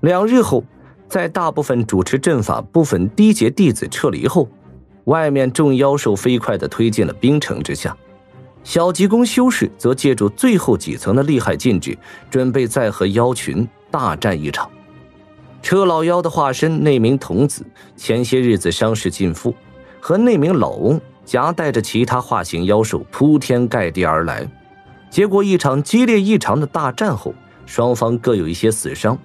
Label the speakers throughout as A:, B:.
A: 两日后，在大部分主持阵法部分低阶弟子撤离后，外面众妖兽飞快地推进了冰城之下。小吉公修士则借助最后几层的厉害禁制，准备再和妖群大战一场。车老妖的化身那名童子，前些日子伤势尽复，和那名老翁夹带着其他化形妖兽铺天盖地而来。结果一场激烈异常的大战后，双方各有一些死伤，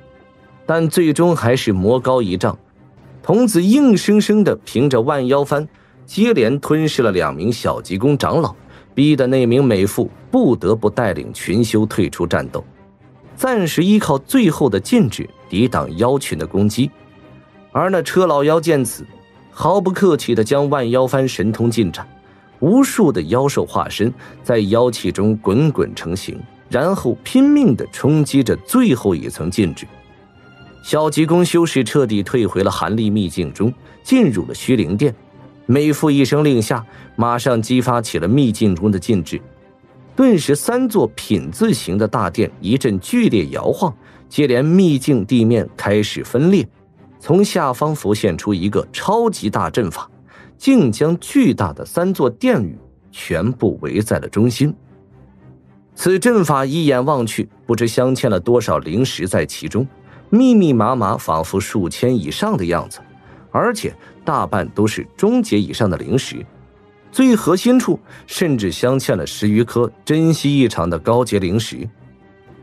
A: 但最终还是魔高一丈。童子硬生生的凭着万妖幡，接连吞噬了两名小吉公长老，逼得那名美妇不得不带领群修退出战斗，暂时依靠最后的禁制抵挡妖群的攻击。而那车老妖见此，毫不客气的将万妖幡神通进展，无数的妖兽化身在妖气中滚滚成型，然后拼命的冲击着最后一层禁制。小吉公修士彻底退回了寒力秘境中，进入了虚灵殿。美妇一声令下，马上激发起了秘境中的禁制，顿时三座品字形的大殿一阵剧烈摇晃，接连秘境地面开始分裂，从下方浮现出一个超级大阵法，竟将巨大的三座殿宇全部围在了中心。此阵法一眼望去，不知镶嵌了多少灵石在其中。密密麻麻，仿佛数千以上的样子，而且大半都是中阶以上的灵石，最核心处甚至镶嵌了十余颗珍稀异常的高阶灵石。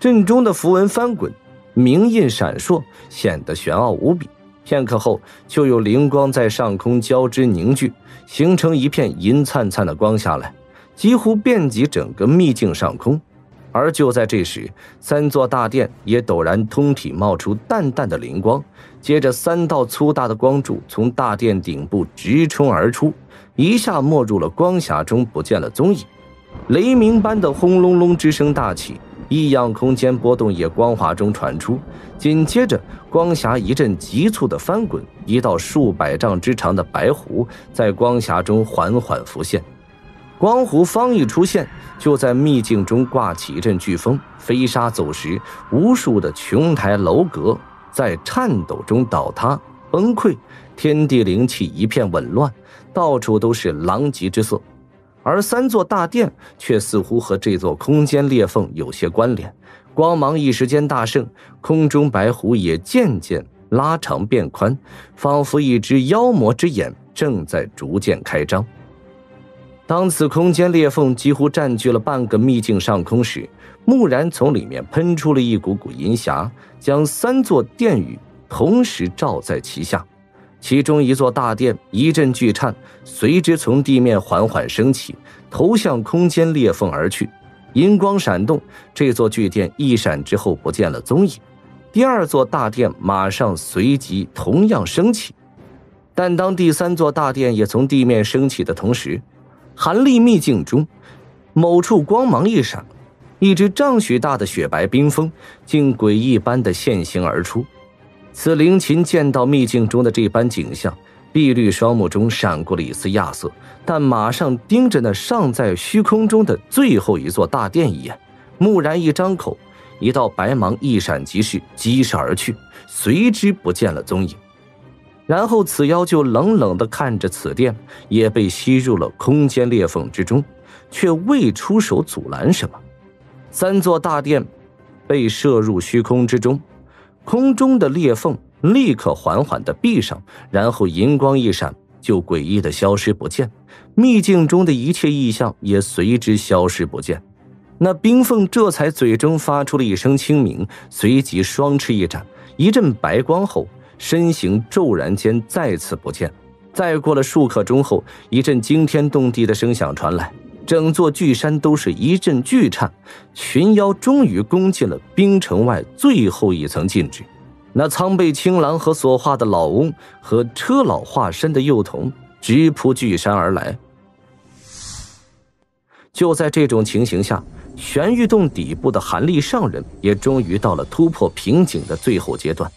A: 阵中的符文翻滚，明印闪烁，显得玄奥无比。片刻后，就有灵光在上空交织凝聚，形成一片银灿灿的光下来，几乎遍及整个秘境上空。而就在这时，三座大殿也陡然通体冒出淡淡的灵光，接着三道粗大的光柱从大殿顶部直冲而出，一下没入了光霞中，不见了踪影。雷鸣般的轰隆隆之声大起，异样空间波动也光华中传出。紧接着，光霞一阵急促的翻滚，一道数百丈之长的白狐在光霞中缓缓浮现。光弧方一出现，就在秘境中刮起一阵飓风，飞沙走石，无数的琼台楼阁在颤抖中倒塌崩溃，天地灵气一片紊乱，到处都是狼藉之色。而三座大殿却似乎和这座空间裂缝有些关联，光芒一时间大盛，空中白狐也渐渐拉长变宽，仿佛一只妖魔之眼正在逐渐开张。当此空间裂缝几乎占据了半个秘境上空时，蓦然从里面喷出了一股股银霞，将三座殿宇同时罩在其下。其中一座大殿一阵巨颤，随之从地面缓缓升起，投向空间裂缝而去。银光闪动，这座巨殿一闪之后不见了踪影。第二座大殿马上随即同样升起，但当第三座大殿也从地面升起的同时，寒力秘境中，某处光芒一闪，一只丈许大的雪白冰封竟诡异般的现形而出。此灵禽见到秘境中的这般景象，碧绿双目中闪过了一丝亚色，但马上盯着那尚在虚空中的最后一座大殿一眼，蓦然一张口，一道白芒一闪即逝，疾射而去，随之不见了踪影。然后，此妖就冷冷地看着此殿，也被吸入了空间裂缝之中，却未出手阻拦什么。三座大殿被射入虚空之中，空中的裂缝立刻缓缓地闭上，然后银光一闪，就诡异地消失不见。秘境中的一切异象也随之消失不见。那冰凤这才嘴中发出了一声轻鸣，随即双翅一展，一阵白光后。身形骤然间再次不见，再过了数刻钟后，一阵惊天动地的声响传来，整座巨山都是一阵巨颤。群妖终于攻进了冰城外最后一层禁制，那苍背青狼和所化的老翁和车老化身的幼童直扑巨山而来。就在这种情形下，玄玉洞底部的寒力上人也终于到了突破瓶颈的最后阶段。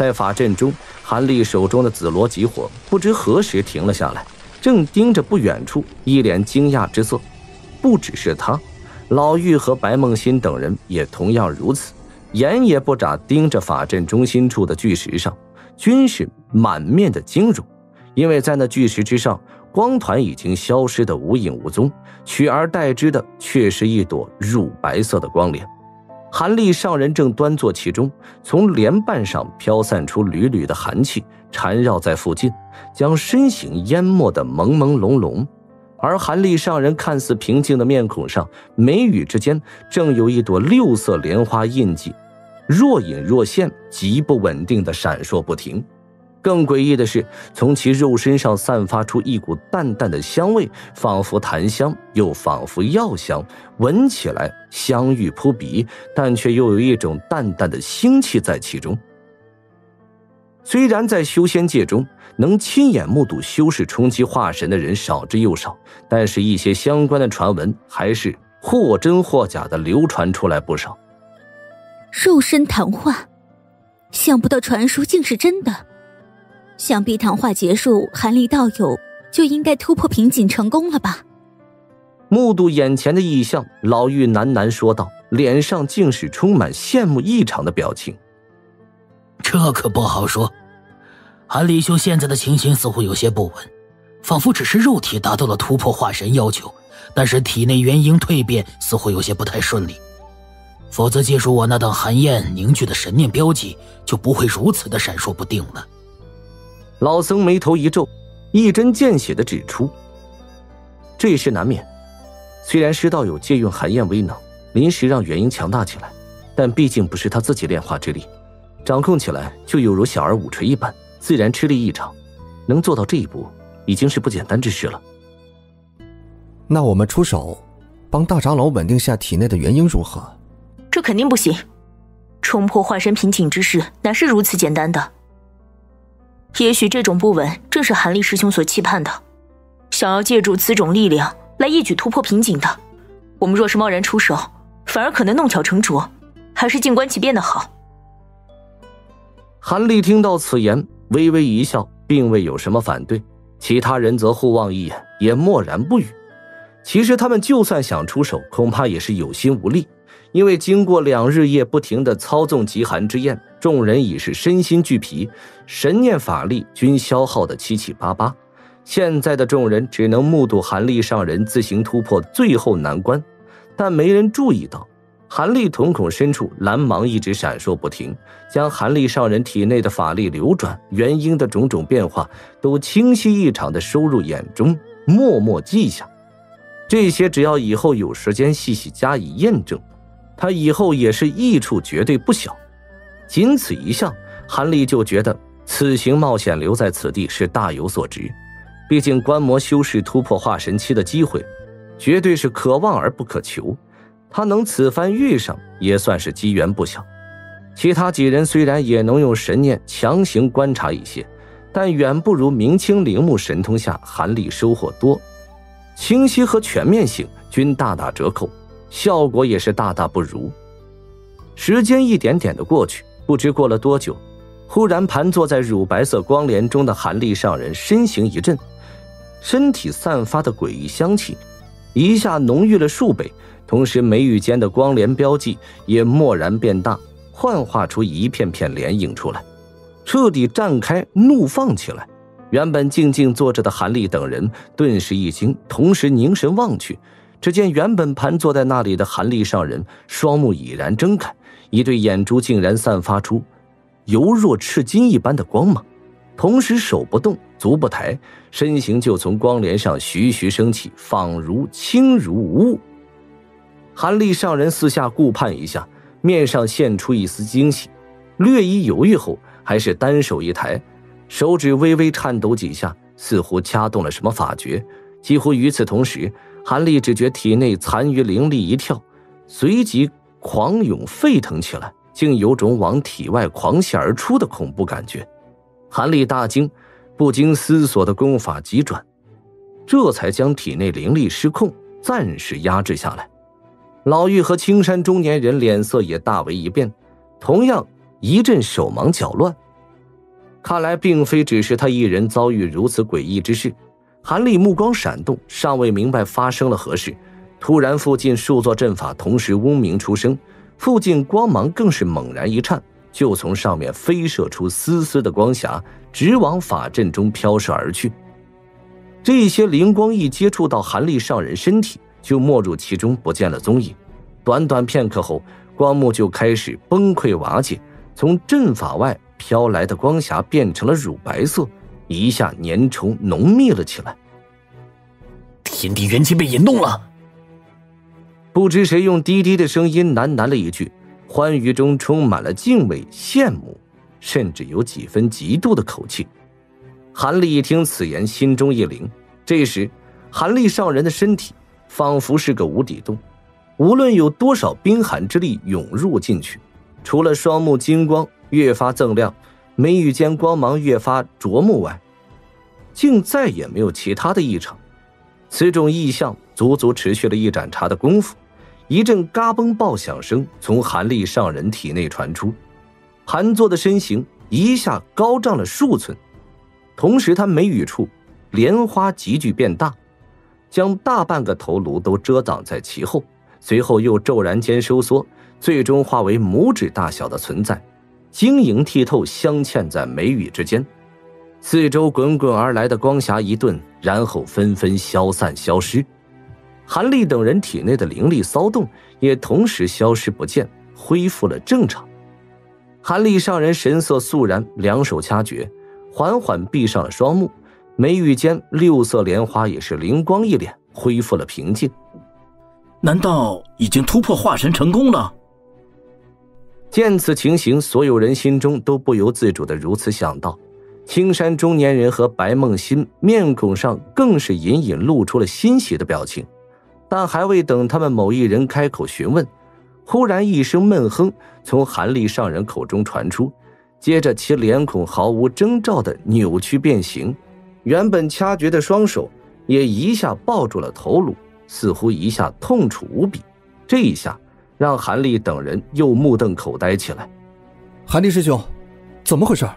A: 在法阵中，韩立手中的紫罗极火不知何时停了下来，正盯着不远处，一脸惊讶之色。不只是他，老妪和白梦欣等人也同样如此。眼也不眨，盯着法阵中心处的巨石上，均是满面的惊容，因为在那巨石之上，光团已经消失的无影无踪，取而代之的却是一朵乳白色的光莲。韩立上人正端坐其中，从莲瓣上飘散出缕缕的寒气，缠绕在附近，将身形淹没的朦朦胧胧。而韩立上人看似平静的面孔上，眉宇之间正有一朵六色莲花印记，若隐若现，极不稳定的闪烁不停。更诡异的是，从其肉身上散发出一股淡淡的香味，仿佛檀香，又仿佛药香，闻起来香郁扑鼻，但却又有一种淡淡的腥气在其中。虽然在修仙界中，能亲眼目睹修士冲击化神的人少之又少，但是，一些相关的传闻还是或真或假的流传出来不少。
B: 肉身谈话，想不到传说竟是真的。想必谈话结束，韩立道友就应该突破瓶颈成功了吧？
A: 目睹眼前的异象，老妪喃喃说道，脸上竟是充满羡慕异常的表情。
C: 这可不好说。韩立修现在的情形似乎有些不稳，仿佛只是肉体达到了突破化神要求，但是体内元婴蜕变似乎有些不太顺利。否则，借助我那等寒焰凝聚的神念标记，就不会如此的闪烁不定了。
A: 老僧眉头一皱，一针见血的指出：“这事难免。虽然师道友借用寒焰威能，临时让元婴强大起来，但毕竟不是他自己炼化之力，掌控起来就有如小儿舞锤一般。”自然吃力异常，能做到这一步，已经是不简单之事了。
D: 那我们出手，帮大长老稳定下体内的元婴如何？
E: 这肯定不行，冲破化身瓶颈之事哪是如此简单的？也许这种不稳正是韩立师兄所期盼的，想要借助此种力量来一举突破瓶颈的。我们若是贸然出手，反而可能弄巧成拙，还是静观其变的好。
A: 韩立听到此言。微微一笑，并未有什么反对，其他人则互望一眼，也默然不语。其实他们就算想出手，恐怕也是有心无力，因为经过两日夜不停的操纵极寒之焰，众人已是身心俱疲，神念法力均消耗的七七八八。现在的众人只能目睹韩立上人自行突破最后难关，但没人注意到。韩立瞳孔深处蓝芒一直闪烁不停，将韩立上人体内的法力流转、元婴的种种变化都清晰异常的收入眼中，默默记下。这些只要以后有时间细细加以验证，他以后也是益处绝对不小。仅此一项，韩立就觉得此行冒险留在此地是大有所值。毕竟观摩修士突破化神期的机会，绝对是可望而不可求。他能此番遇上，也算是机缘不小。其他几人虽然也能用神念强行观察一些，但远不如明清陵墓神通下韩立收获多，清晰和全面性均大打折扣，效果也是大大不如。时间一点点的过去，不知过了多久，忽然盘坐在乳白色光帘中的韩立上人身形一震，身体散发的诡异香气，一下浓郁了数倍。同时，眉宇间的光帘标记也蓦然变大，幻化出一片片莲影出来，彻底绽开，怒放起来。原本静静坐着的韩立等人顿时一惊，同时凝神望去，只见原本盘坐在那里的韩立上人双目已然睁开，一对眼珠竟然散发出犹若赤金一般的光芒，同时手不动，足不抬，身形就从光帘上徐徐升起，仿如轻如无物。韩立上人四下顾盼一下，面上现出一丝惊喜，略一犹豫后，还是单手一抬，手指微微颤抖几下，似乎掐动了什么法诀。几乎与此同时，韩立只觉体内残余灵力一跳，随即狂涌沸腾起来，竟有种往体外狂泻而出的恐怖感觉。韩立大惊，不经思索的功法急转，这才将体内灵力失控，暂时压制下来。老妪和青山中年人脸色也大为一变，同样一阵手忙脚乱。看来并非只是他一人遭遇如此诡异之事。韩立目光闪动，尚未明白发生了何事，突然附近数座阵法同时嗡鸣出声，附近光芒更是猛然一颤，就从上面飞射出丝丝的光霞，直往法阵中飘射而去。这些灵光一接触到韩立上人身体，就没入其中，不见了踪影。短短片刻后，光幕就开始崩溃瓦解，从阵法外飘来的光霞变成了乳白色，一下粘稠浓密了起来。
C: 天地元气被引动了。
A: 不知谁用低低的声音喃喃了一句，欢愉中充满了敬畏、羡慕，甚至有几分嫉妒的口气。韩立一听此言，心中一凛。这时，韩立上人的身体仿佛是个无底洞，无论有多少冰寒之力涌入进去，除了双目金光越发锃亮，眉宇间光芒越发灼目外，竟再也没有其他的异常。此种异象足足持续了一盏茶的功夫，一阵嘎嘣爆响声从韩立上人体内传出，韩坐的身形一下高涨了数寸，同时他眉宇处莲花急剧变大，将大半个头颅都遮挡在其后，随后又骤然间收缩，最终化为拇指大小的存在，晶莹剔透镶嵌在眉宇之间。四周滚滚而来的光霞一顿，然后纷纷消散消失。韩立等人体内的灵力骚动也同时消失不见，恢复了正常。韩立上人神色肃然，两手掐诀，缓缓闭上了双目，眉宇间六色莲花也是灵光一脸，恢复了平静。
F: 难道已经突破化神成功了？
A: 见此情形，所有人心中都不由自主的如此想到。青山中年人和白梦欣面孔上更是隐隐露出了欣喜的表情，但还未等他们某一人开口询问，忽然一声闷哼从韩立上人口中传出，接着其脸孔毫无征兆的扭曲变形，原本掐诀的双手也一下抱住了头颅，似乎一下痛楚无比。这一下让韩立等人又目瞪口呆起来。
D: 韩立师兄，怎么回事？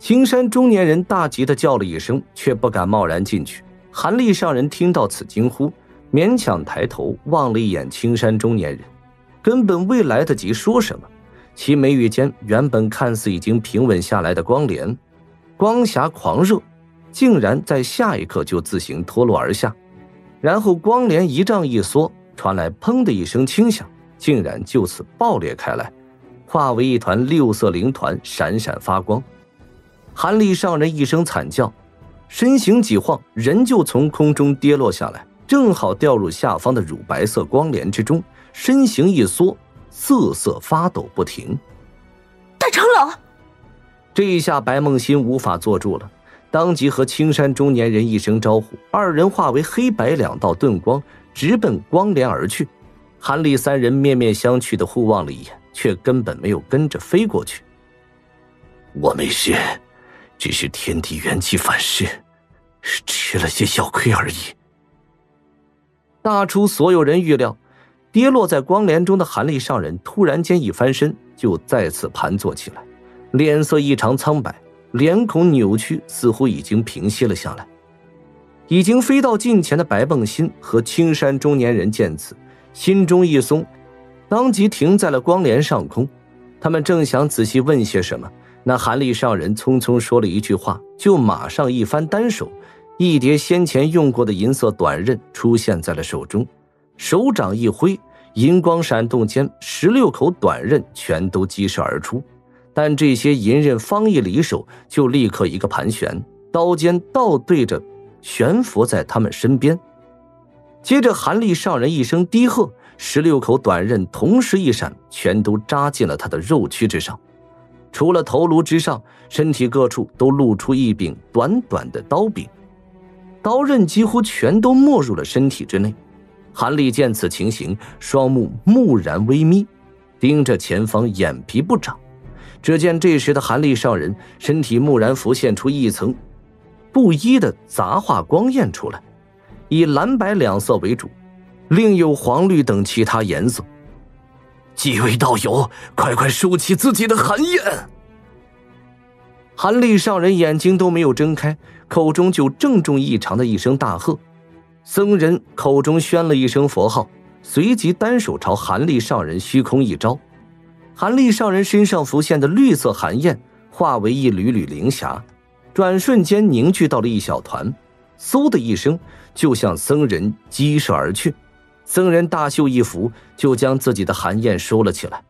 A: 青山中年人大急的叫了一声，却不敢贸然进去。韩立上人听到此惊呼，勉强抬头望了一眼青山中年人，根本未来得及说什么，其眉宇间原本看似已经平稳下来的光帘，光霞狂热，竟然在下一刻就自行脱落而下，然后光帘一丈一缩，传来“砰”的一声轻响，竟然就此爆裂开来，化为一团六色灵团，闪闪发光。韩立上人一声惨叫，身形几晃，人就从空中跌落下来，正好掉入下方的乳白色光帘之中，身形一缩，瑟瑟发抖不停。
E: 大长老，
A: 这一下白梦欣无法坐住了，当即和青山中年人一声招呼，二人化为黑白两道遁光，直奔光帘而去。韩立三人面面相觑的互望了一眼，却根本没有跟着飞过去。
G: 我没事。只是天地元气反噬，吃了些小亏而已。
A: 大出所有人预料，跌落在光帘中的韩立上人突然间一翻身，就再次盘坐起来，脸色异常苍白，脸孔扭曲，似乎已经平息了下来。已经飞到近前的白梦欣和青山中年人见此，心中一松，当即停在了光帘上空。他们正想仔细问些什么。那韩立上人匆匆说了一句话，就马上一翻单手，一叠先前用过的银色短刃出现在了手中，手掌一挥，银光闪动间，十六口短刃全都激射而出。但这些银刃方一离手，就立刻一个盘旋，刀尖倒对着悬浮在他们身边。接着，韩立上人一声低喝，十六口短刃同时一闪，全都扎进了他的肉躯之上。除了头颅之上，身体各处都露出一柄短短的刀柄，刀刃几乎全都没入了身体之内。韩立见此情形，双目蓦然微眯，盯着前方，眼皮不眨。只见这时的韩立上人身体蓦然浮现出一层不一的杂化光焰出来，以蓝白两色为主，另有黄绿等其他颜色。
G: 几位道友，快快收起自己的寒焰！
A: 韩立上人眼睛都没有睁开，口中就郑重异常的一声大喝。僧人口中宣了一声佛号，随即单手朝韩立上人虚空一招，韩立上人身上浮现的绿色寒焰化为一缕缕灵霞，转瞬间凝聚到了一小团，嗖的一声就向僧人激射而去。僧人大袖一拂，就将自己的寒焰收了起来。